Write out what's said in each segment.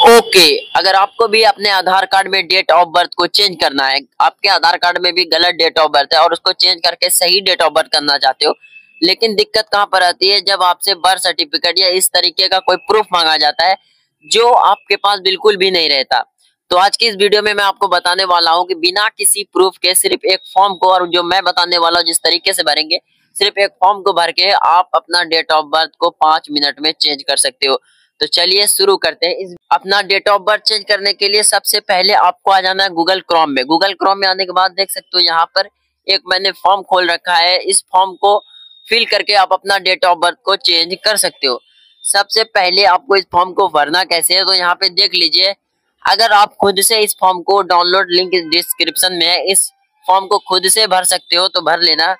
Okay. अगर आपको भी अपने आधार कार्ड में डेट ऑफ़ बर्थ को चेंज करना है, आपके आधार कार्ड में भी गलत डेट ऑफ़ बर्थ है और उसको चेंज करके सही डेट ऑफ़ बर्थ करना चाहते हो, लेकिन दिक्कत कहाँ पर आती है? जब आपसे बर्थ सर्टिफिकेट या इस तरीके का कोई प्रूफ मांगा जाता है, जो आपके पास बिल्कुल भी नहीं रहता। तो आज की इस वीडियो में मैं आपको बताने वाला हूँ कि बिना किसी प्रूफ के सिर्फ़ एक फॉर्म को और जो मैं बताने वाला हूँ, जिस तरीके से भरेंगे, सिर्फ़ एक फॉर्म को भर के आप अपना डेट ऑफ़ बर्थ को पाँच मिनट में चेंज कर सकते हो। तो चलिए शुरू करते हैं। इस अपना डेट ऑफ़ बर्थ चेंज करने के लिए सबसे पहले आपको आ जाना है गूगल क्रोम में। गूगल क्रोम में आने के बाद देख सकते हो यहाँ पर एक मैंने फॉर्म खोल रखा है। इस फॉर्म को फिल करके आप अपना डेट ऑफ़ बर्थ को चेंज कर सकते हो। सबसे पहले आपको इस फॉर्म को भरना कैसे है तो यहाँ पे देख लीजिए। अगर आप खुद से इस फॉर्म को डाउनलोड लिंक डिस्क्रिप्शन में है, इस फॉर्म को खुद से भर सकते हो तो भर लेना।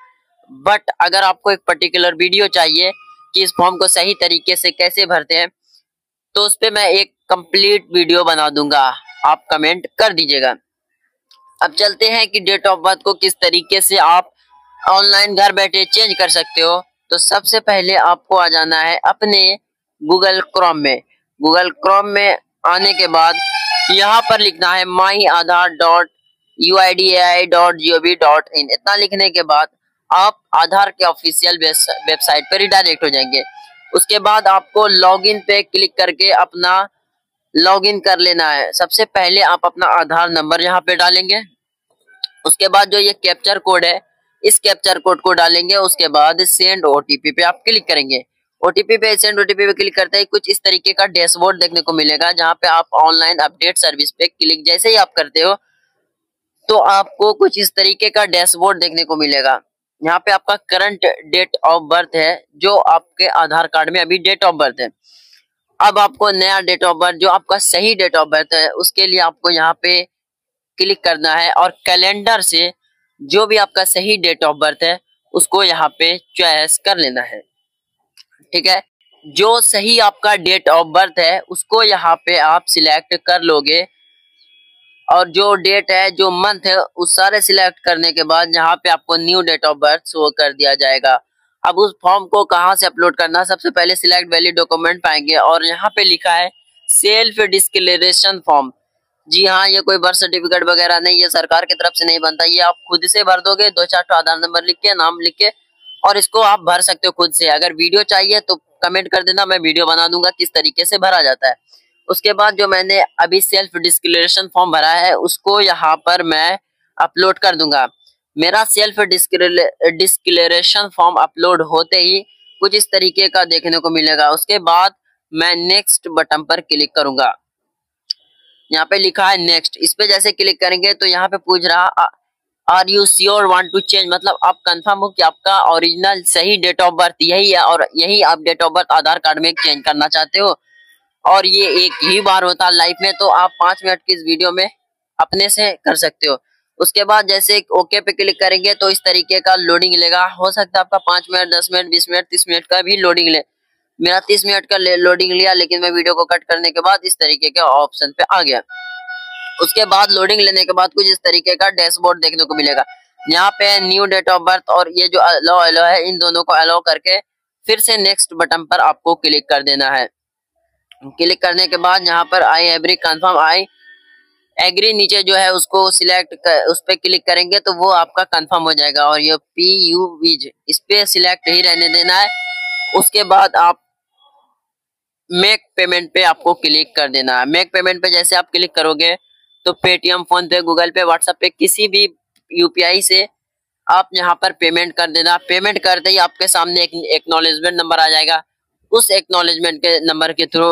बट अगर आपको एक पर्टिकुलर वीडियो चाहिए कि इस फॉर्म को सही तरीके से कैसे भरते हैं तो उस पर मैं एक कंप्लीट वीडियो बना दूँगा। आप कमेंट कर दीजिएगा। अब चलते हैं कि डेट ऑफ़ बर्थ को किस तरीके से आप ऑनलाइन घर बैठे चेंज कर सकते हो। तो सबसे पहले आपको आ जाना है अपने गूगल क्रोम में। गूगल क्रोम में आने के बाद यहाँ पर लिखना है my Aadhaar dot U I D A I dot G O V dot in लिखने के बाद आप आधार के ऑफिशियल वेबसाइट पर ही डायरेक्ट हो जाएँगे। उसके बाद आपको लॉगिन पे क्लिक करके अपना लॉगिन कर लेना है। सबसे पहले आप अपना आधार नंबर यहाँ पे डालेंगे। उसके बाद जो ये कैप्चर कोड है, इस कैप्चर कोड को डालेंगे। उसके बाद सेंड ओटीपी पे आप क्लिक करेंगे। ओटीपी पे सेंड ओटीपी पे क्लिक करते ही कुछ इस तरीके का डैशबोर्ड देखने को मिलेगा, जहाँ पे आप ऑनलाइन अपडेट सर्विस पे क्लिक जैसे ही आप करते हो तो आपको कुछ इस तरीके का डैशबोर्ड देखने को मिलेगा। यहाँ पे आपका करंट डेट ऑफ़ बर्थ है, जो आपके आधार कार्ड में अभी डेट ऑफ़ बर्थ है। अब आपको नया डेट ऑफ़ बर्थ जो आपका सही डेट ऑफ़ बर्थ है, उसके लिए आपको यहाँ पे क्लिक करना है और कैलेंडर से जो भी आपका सही डेट ऑफ़ बर्थ है, उसको यहाँ पे चॉइस कर लेना है। ठीक है? जो सही आपका डेट ऑफ़ बर्थ है, उसको यहाँ पे आप सिलेक्ट कर लोगे। और जो डेट है, जो मंथ है, उस सारे सिलेक्ट करने के बाद यहाँ पे आपको new date of birth show कर दिया जाएगा। अब उस फॉर्म को कहाँ से अपलोड करना, सबसे पहले सिलेक्ट वैलिड डॉक्यूमेंट पाएँगे और यहाँ पे लिखा है सेल्फ डिस्क्लेरेशन फॉर्म जी हाँ ये कोई बर्थ सर्टिफिकेट वगैरह नहीं ये सरकार की तरफ़ से नहीं बनता। ये आप खुद से भर दोगे, दो चार आधार नंबर लिख के, नाम लिख के और इसको आप भर सकते हो खुद से। अगर वीडियो चाहिए तो कमेंट कर देना, मैं वीडियो बना दूँगा, किस तरीके से भरा जाता है। उसके बाद जो मैंने अभी सेल्फ डिस्क्लेरेशन फॉर्म भरा है, उसको यहाँ पर मैं अपलोड कर दूँगा। मेरा सेल्फ डिस्क्लेरेशन फॉर्म अपलोड होते ही कुछ इस तरीके का देखने को मिलेगा। उसके बाद मैं नेक्स्ट बटन पर क्लिक करूँगा। यहाँ पे लिखा है नेक्स्ट इस पे जैसे क्लिक करेंगे तो यहाँ पे पूछ रहा are you sure want to change मतलब आप कंफर्म हो कि आपका ओरिजिनल सही डेट ऑफ़ बर्थ यही है और यही आप date of birth Aadhaar card में चेंज करना चाहते हो। और ये एक ही बार होता है लाइफ में तो आप पाँच मिनट की इस वीडियो में अपने से कर सकते हो। उसके बाद जैसे ओके पे क्लिक करेंगे तो इस तरीके का लोडिंग लेगा। हो सकता है आपका पाँच मिनट दस मिनट बीस मिनट तीस मिनट का भी लोडिंग ले। मेरा तीस मिनट का लोडिंग लिया, लेकिन मैं वीडियो को कट करने के बाद इस तरीके के ऑप्शन पे आ गया। उसके बाद लोडिंग लेने के बाद कुछ इस तरीके का डैशबोर्ड देखने को मिलेगा। यहाँ पे न्यू डेट ऑफ़ बर्थ और ये जो अलो अलो है, इन दोनों को अलो करके फिर से नेक्स्ट बटन पर आपको क्लिक कर देना है। क्लिक करने के बाद यहाँ पर I hereby confirm I agree नीचे जो है उसको सिलेक्ट कर, उस पर क्लिक करेंगे तो वो आपका कंफर्म हो जाएगा और ये पी यू वीज इस पे सिलेक्ट ही रहने देना है। उसके बाद आप मेक पेमेंट पे आपको क्लिक कर देना है। मेक पेमेंट पे जैसे आप क्लिक करोगे तो Paytm PhonePe Google Pay WhatsApp pay किसी भी यूपीआई से आप यहाँ पर पेमेंट कर देना। पेमेंट करते ही आपके सामने एक एक्नोलेजमेंट नंबर आ जाएगा। उस एक्नोलेजमेंट के नंबर के थ्रू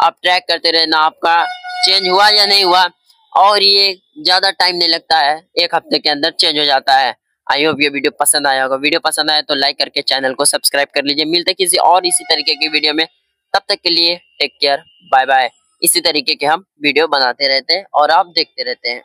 आप ट्रैक करते रहना आपका चेंज हुआ या नहीं हुआ, और ये ज़्यादा टाइम नहीं लगता है, एक हफ़्ते के अंदर चेंज हो जाता है। आई होप ये वीडियो पसंद आया होगा। वीडियो पसंद आया तो लाइक करके चैनल को सब्सक्राइब कर लीजिए। मिलते किसी और इसी तरीके की वीडियो में। तब तक के लिए टेक केयर बाय बाय इसी तरीके के हम वीडियो बनाते रहते हैं और आप देखते रहते हैं।